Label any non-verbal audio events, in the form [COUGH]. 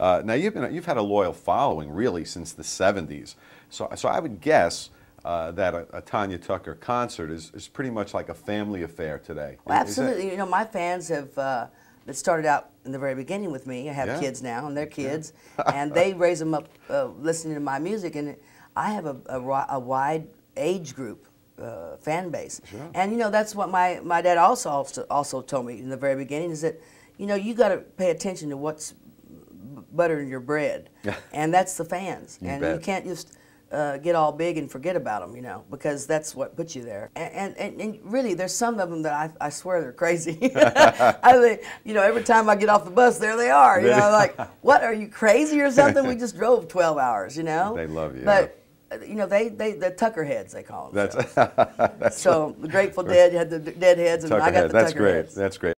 Uh, now you've been you've had a loyal following really since the '70s. So so I would guess. Uh, that a, a, Tanya Tucker concert is, is pretty much like a family affair today. Well, absolutely. You know, my fans have uh, that started out in the very beginning with me. I have yeah. kids now, and they're kids, yeah. [LAUGHS] and they raise them up uh, listening to my music, and I have a, a, a wide age group uh, fan base. Sure. And you know that's what my, my dad also, also also told me in the very beginning is that you know you got to pay attention to what's butter in your bread, [LAUGHS] and that's the fans. You and bet. you can't just uh, get all big and forget about them, you know, because that's what puts you there. And, and, and really, there's some of them that I, I swear they're crazy. [LAUGHS] I think, you know, every time I get off the bus, there they are. You know, like, [LAUGHS] what, are you crazy or something? We just drove 12 hours, you know? They love you. But, you know, they, they the Tucker heads, they call them. That's, that's so the Grateful Dead had the Dead heads, and I got the That's great. That's great.